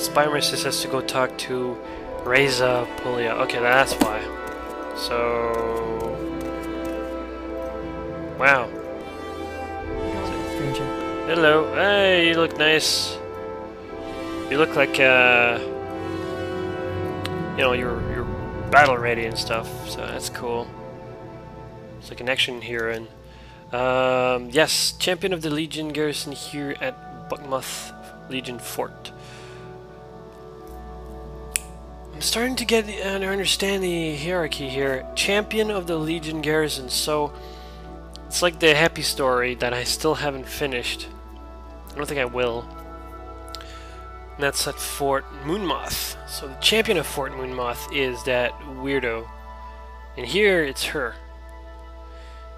Spymer says has to go talk to Reza Pulia. Okay, that's why. So... Wow. Stranger. Hello. Hey, you look nice. You look like, uh... You know, you're, you're battle ready and stuff, so that's cool. It's a connection here. And, um, yes, champion of the Legion garrison here at Buckmoth Legion Fort. I'm starting to get and understand the hierarchy here. Champion of the Legion garrison, so it's like the happy story that I still haven't finished. I don't think I will. And that's at Fort Moonmoth. So the champion of Fort Moonmoth is that weirdo. And here it's her.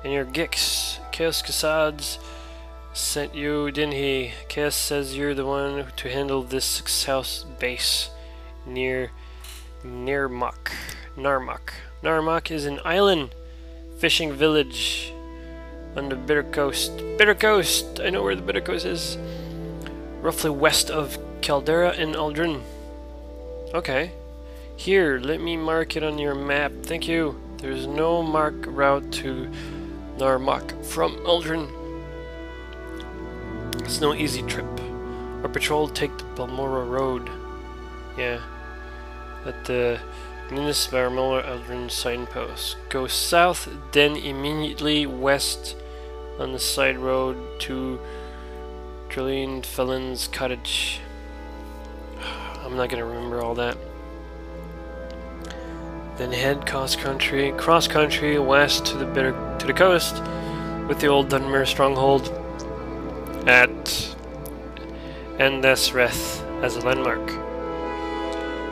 And your Gix, Caius Cosades, sent you, didn't he? Caius says you're the one to handle this six house base near Nirmak. Gnaar Mok. Narmak is an island fishing village on the Bitter Coast. Bitter Coast! I know where the Bitter Coast is. Roughly west of Caldera and Ald'ruhn. Okay. Here, let me mark it on your map. Thank you. There's no mark route to Gnaar Mok from Ald'ruhn. It's no easy trip. Our patrol take the Balmora Road. Yeah. At the Ninus Balmora Ald'ruhn signpost. Go south, then immediately west on the side road to Trillian Felon's Cottage. I'm not gonna remember all that. Then head cross country, cross country west to the bitter to the coast, with the old Dunmer stronghold at Andasreth as a landmark.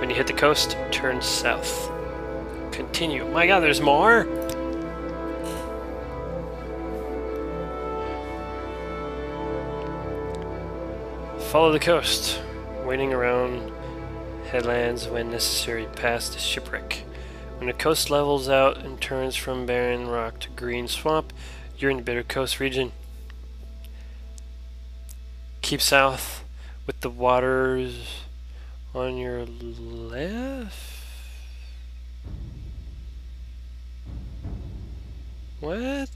When you hit the coast, turn south. Continue. My God, there's more. Follow the coast, waiting around headlands when necessary past the shipwreck. When the coast levels out and turns from barren rock to green swamp, you're in the Bitter Coast region. Keep south with the waters on your left. What?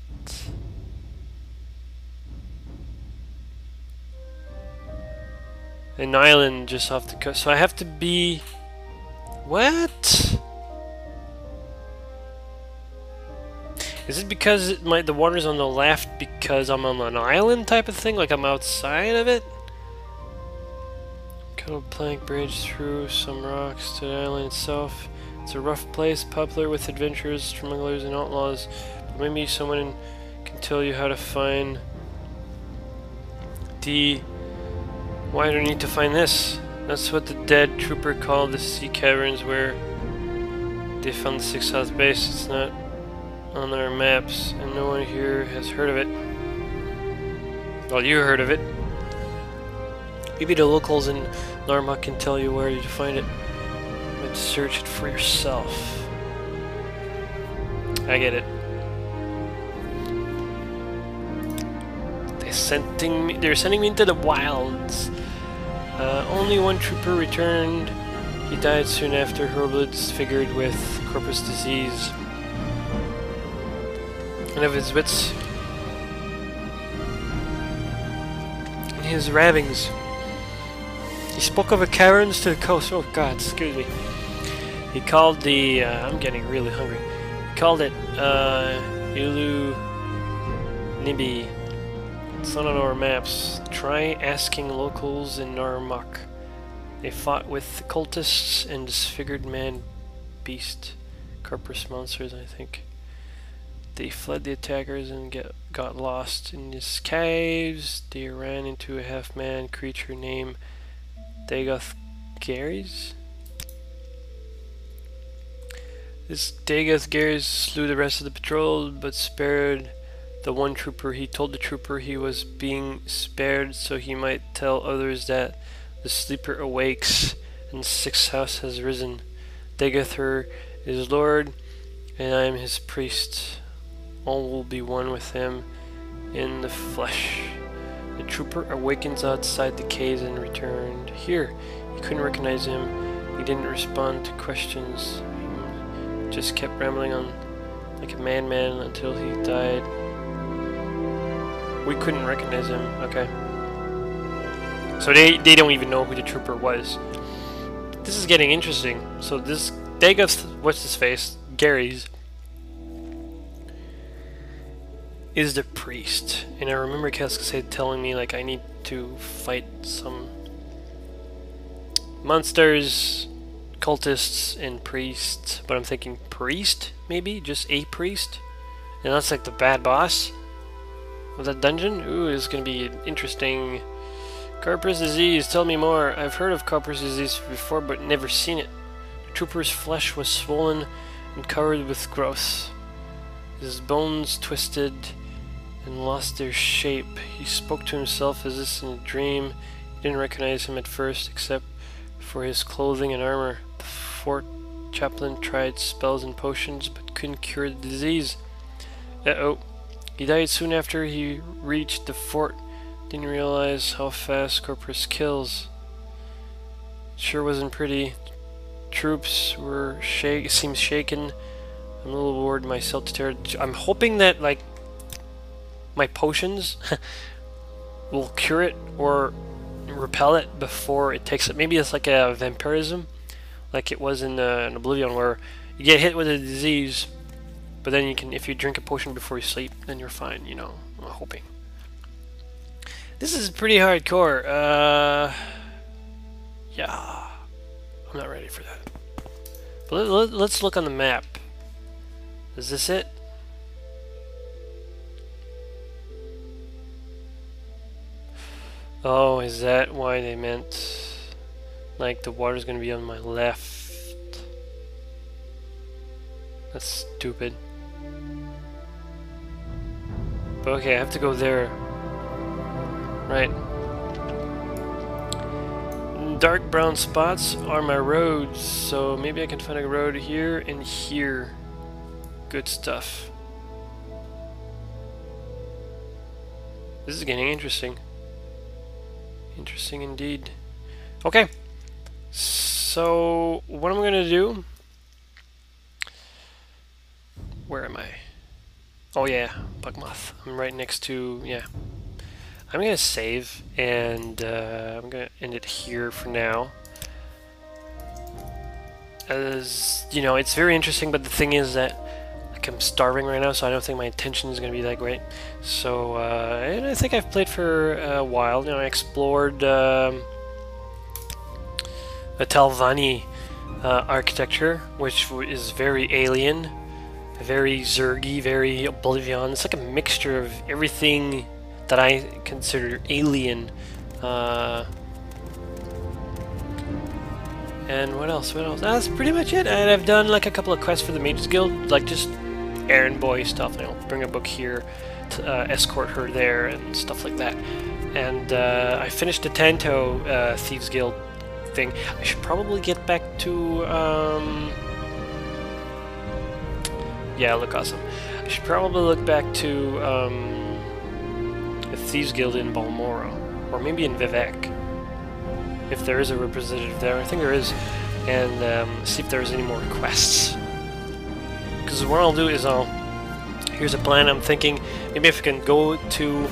An island just off the coast. So I have to be... What? Is it because it, my the water's on the left because I'm on an island type of thing? Like I'm outside of it? A plank bridge through some rocks to the island itself. It's a rough place, popular with adventurers, smugglers, and outlaws. But maybe someone can tell you how to find the why do I need to find this? That's what the dead trooper called the sea caverns where they found the Sixth House base. It's not on their maps, and no one here has heard of it. Well, you heard of it. Maybe the locals in Gnaar Mok can tell you where to find it. But search it for yourself. I get it. They're sending me. They're sending me into the wilds. Uh, only one trooper returned. He died soon after, horribly disfigured with corprus disease. And of his wits. And his ravings. He spoke of a caverns to the coast. Oh god, excuse me. He called the. Uh, I'm getting really hungry. He called it uh, Ilu Nibi. It's not on our maps. Try asking locals in Gnaar Mok. They fought with cultists and disfigured man beast. Corprus monsters, I think. They fled the attackers and get, got lost in these caves. They ran into a half-man creature named Dagoth Gares. This Dagoth Gares slew the rest of the patrol, but spared the one trooper. He told the trooper he was being spared so he might tell others that the sleeper awakes and sixth house has risen. Dagoth is Lord, and I am his priest. All will be one with him in the flesh. The trooper awakens outside the caves and returned. Here, he couldn't recognize him. He didn't respond to questions. He just kept rambling on like a madman until he died. We couldn't recognize him. Okay. So they, they don't even know who the trooper was. This is getting interesting. So this Dagos, what's his face? Gary's is the priest. And I remember Cascade telling me like I need to fight some monsters, cultists, and priests. But I'm thinking priest, maybe? Just a priest? And that's like the bad boss of that dungeon? Ooh, it's gonna be interesting. Carper's disease, tell me more. I've heard of Carper's disease before, but never seen it. The trooper's flesh was swollen and covered with growths. His bones twisted and lost their shape. He spoke to himself as if in a dream. He didn't recognize him at first, except for his clothing and armor. The fort chaplain tried spells and potions, but couldn't cure the disease. Uh-oh. He died soon after he reached the fort. Didn't realize how fast Corprus kills. Sure wasn't pretty. Troops were shake seems shaken. I'm a little worried myself. I'm hoping that like my potions will cure it or repel it before it takes it. Maybe it's like a vampirism, like it was in, uh, in Oblivion, where you get hit with a disease, but then you can, if you drink a potion before you sleep, then you're fine. You know, I'm hoping. This is pretty hardcore. Uh, yeah, I'm not ready for that. But let, let, let's look on the map. Is this it? Oh, is that why they meant like the water's gonna be on my left? That's stupid. But okay, I have to go there. Right. Dark brown spots are my roads, so maybe I can find a road here and here. Good stuff. This is getting interesting. Interesting indeed. Okay. So, what am I'm going to do... Where am I? Oh yeah, Buckmoth. I'm right next to... yeah. I'm going to save, and uh, I'm going to end it here for now. As, you know, it's very interesting, but the thing is that like I'm starving right now, so I don't think my attention is going to be that great. So, uh, and I think I've played for a while. You know, I explored um, a Telvanni uh, architecture, which is very alien, very Zergy, very Oblivion. It's like a mixture of everything that I consider alien. Uh, and what else? What else? That's pretty much it. And I've done like a couple of quests for the Mages Guild, like just errand boy stuff. Know, bring a book here, to, uh, escort her there, and stuff like that. And uh, I finished the Tanto uh, Thieves Guild thing. I should probably get back to. Um... Yeah, look awesome. I should probably look back to um, the Thieves Guild in Balmora, or maybe in Vivec, if there is a representative there. I think there is, and um, see if there's any more quests. Because what I'll do is I'll... Here's a plan I'm thinking. Maybe if I can go to...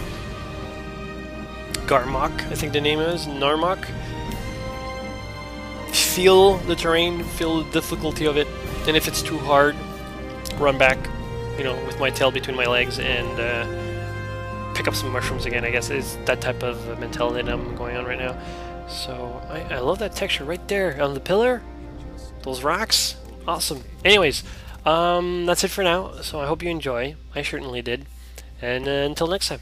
Garmok, I think the name is. Narmok. Feel the terrain, feel the difficulty of it. And if it's too hard, run back, you know, with my tail between my legs and uh, pick up some mushrooms again. I guess is that type of mentality that I'm going on right now. So I, I love that texture right there on the pillar. Those rocks, awesome. Anyways, um, that's it for now, so I hope you enjoy. I certainly did. And uh, until next time.